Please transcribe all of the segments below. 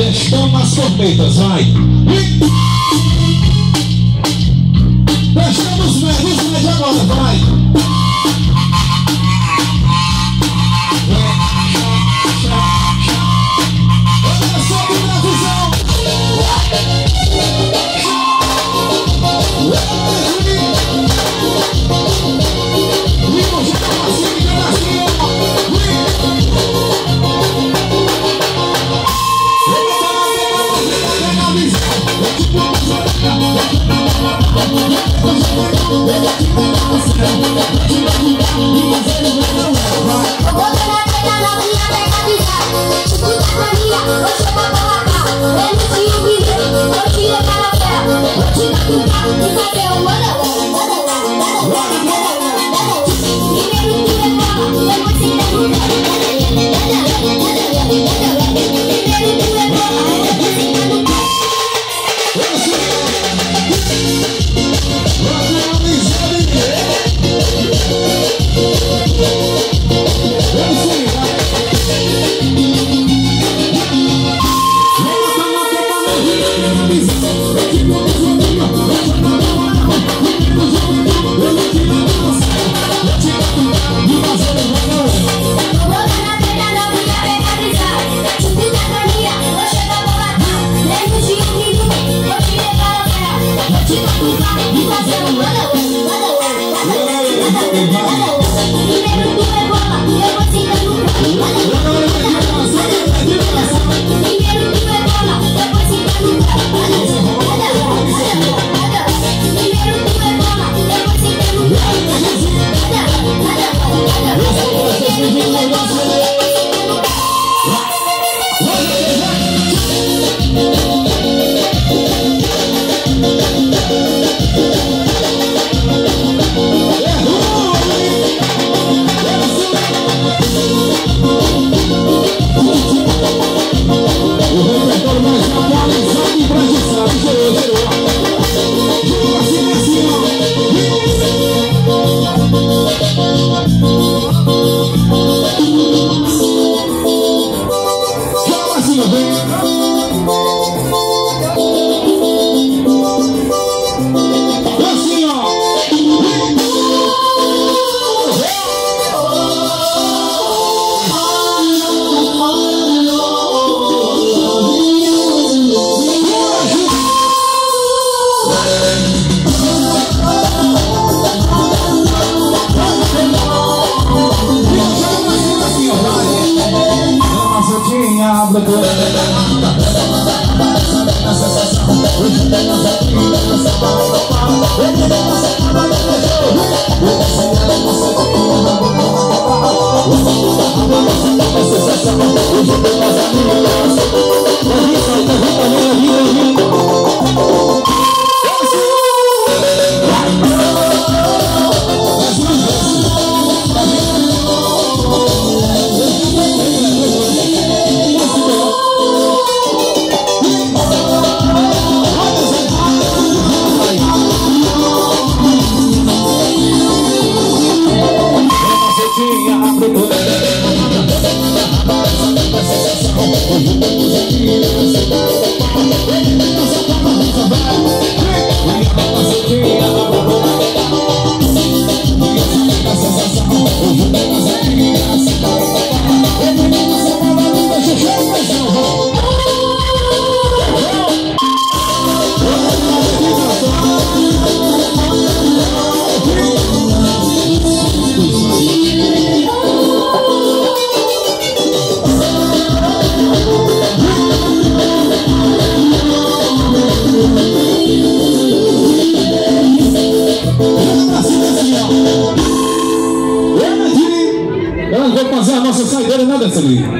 Bestão nas cornetas, vai. Bestão os médios, médios agora, vai. What you got? It's like a one-on-one. Papa, Papa, Papa, You.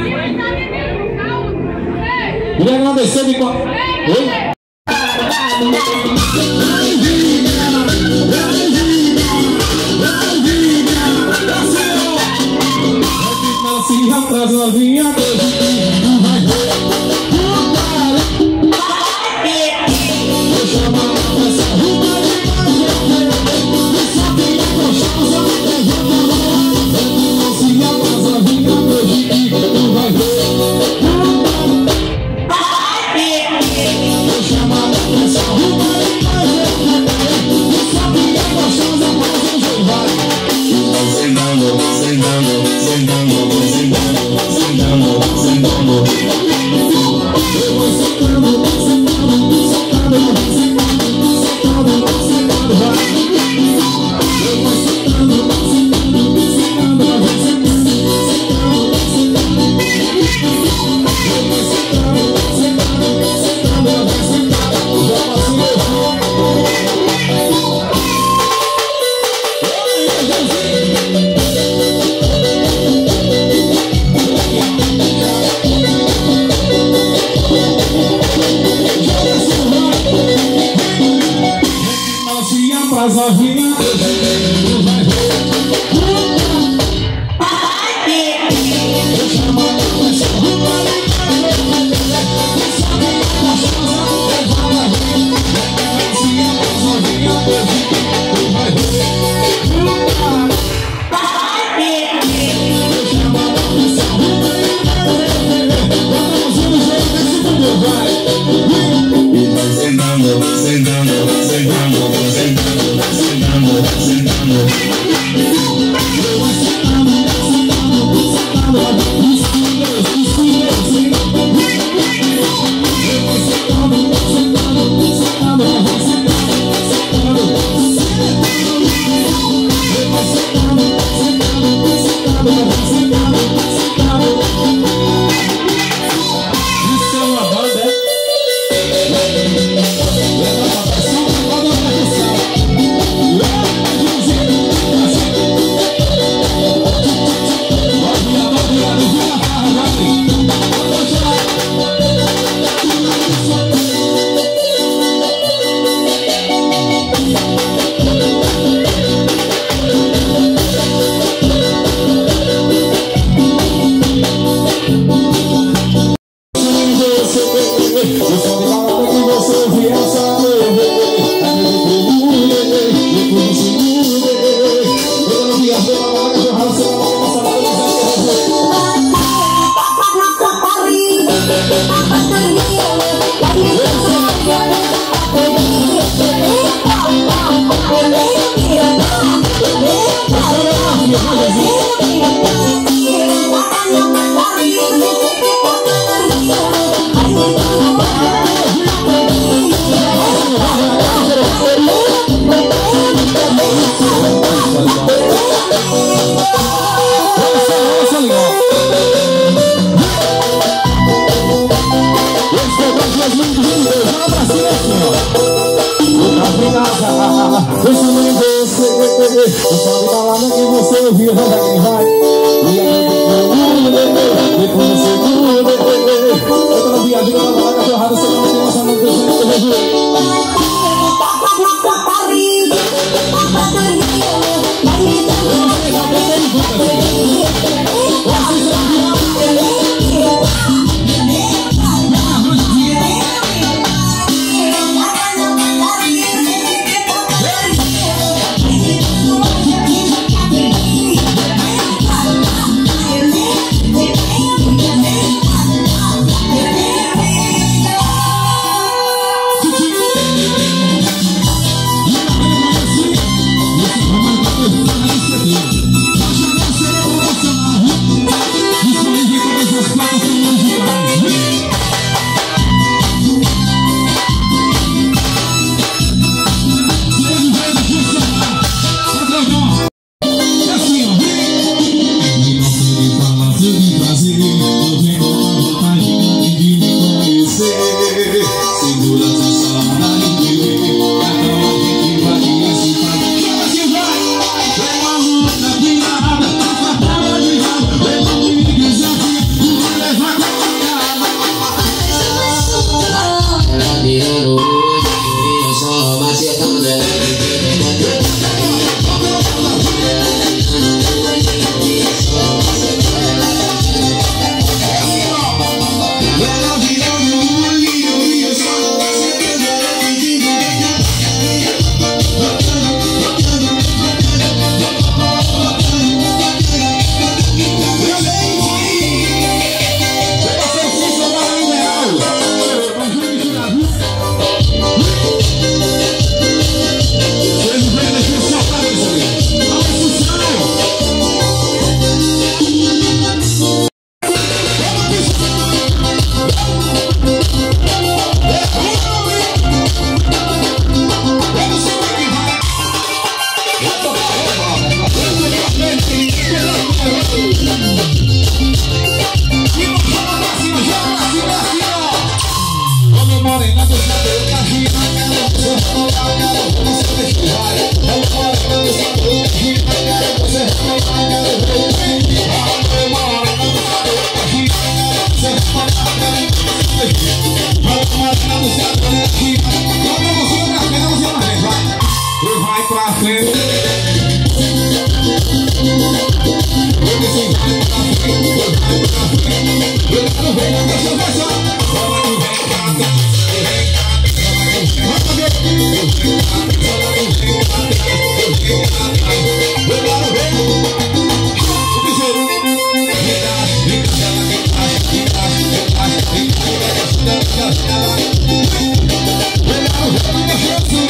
Well, I'm having a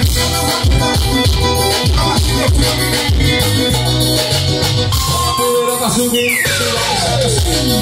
Takasugi. Takasugi.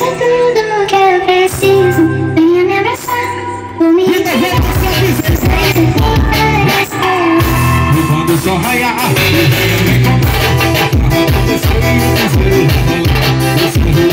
Isso é tudo que eu preciso. Venha me abraçar. Vou me E quando o sol raiar, venha me encontrar. Você chegou, você chegou, você chegou.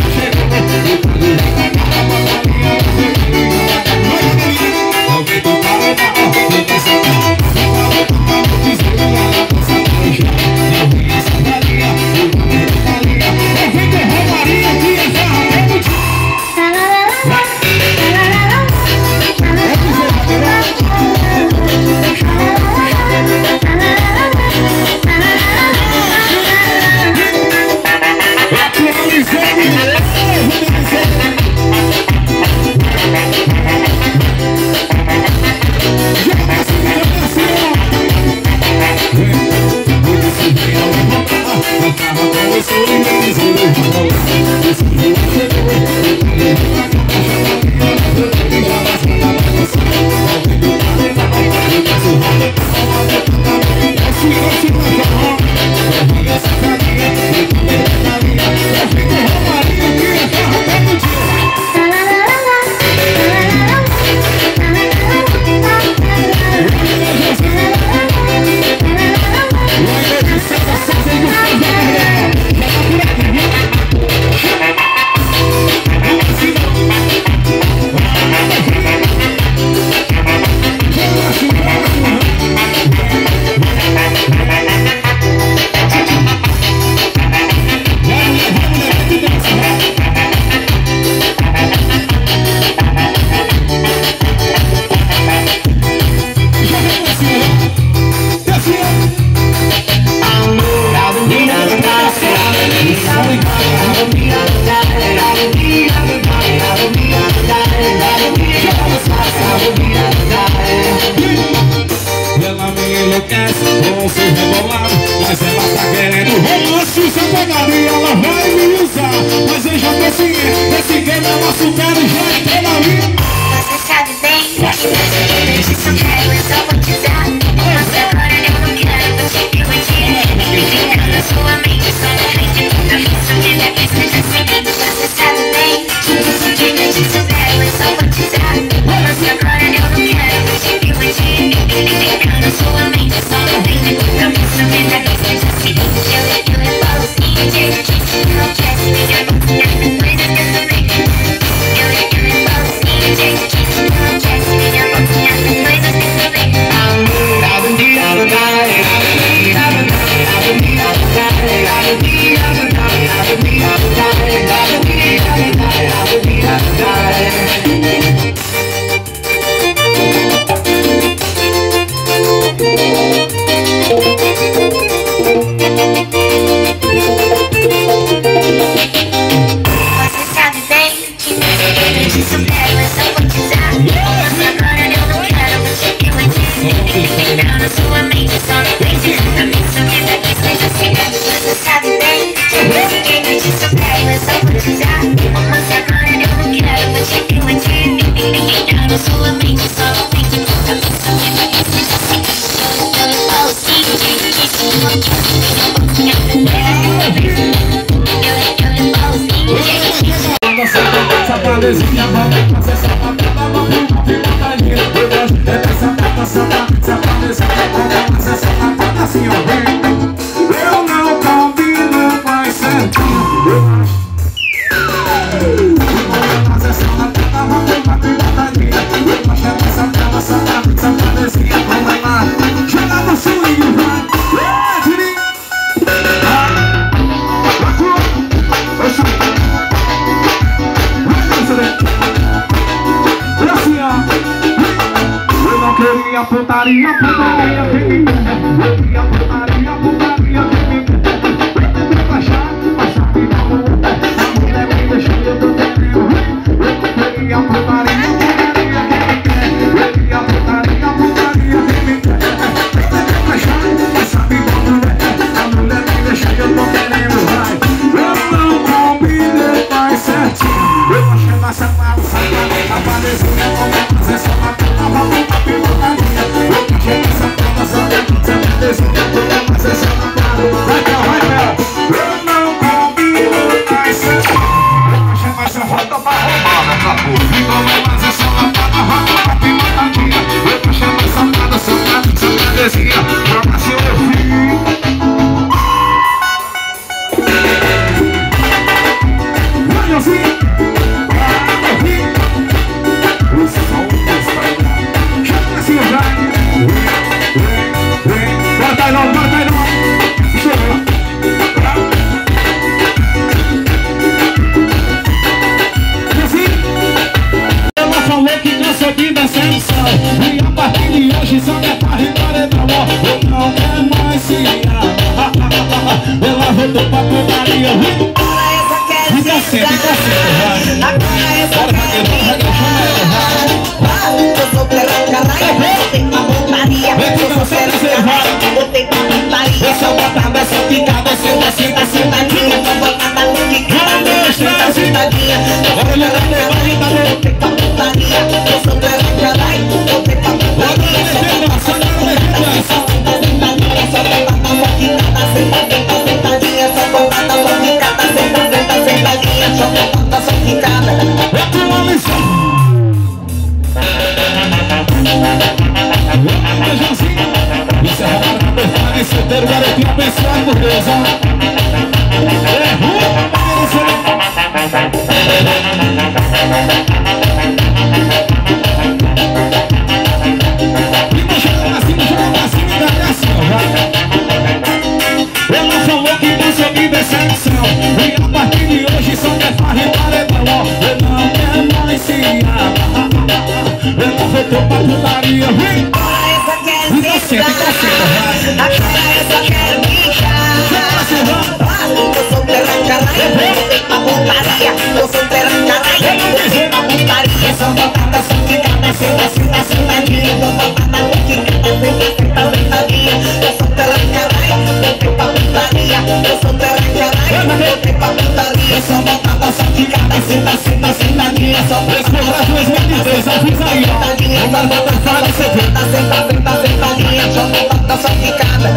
Só três porra 2003, avisa aí ó Não dá pra dançar no CD Senta, senta, senta, sentadinha Joga o da sua picada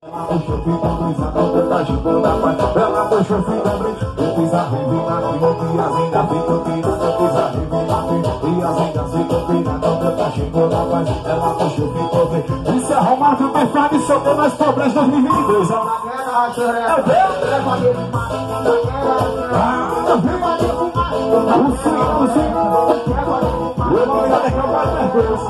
Ela deixou fita brisa, volta da jogando a pai Ela deixou fita brisa, eu fiz a revina E as ainda fica pina, eu fiz a revina E as ainda fica pina, volta da jogando a pai Ela deixou fita brisa Isso é Romário Perfame, seu tema mais pobres 2022 É o Deus, é o Deus, é o Deus da é Deus.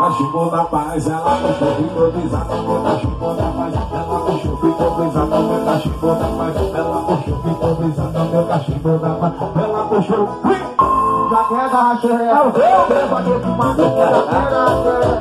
Cachimbo da paz, ela puxou, ficou desatando. Cachimbo da paz, ela puxou, ficou desatando. Meu cachimbo da paz, ela puxou, ficou desatando. Meu cachimbo da paz, ela puxou. Já quer dar real, eu vou ter que matar. Já quer dar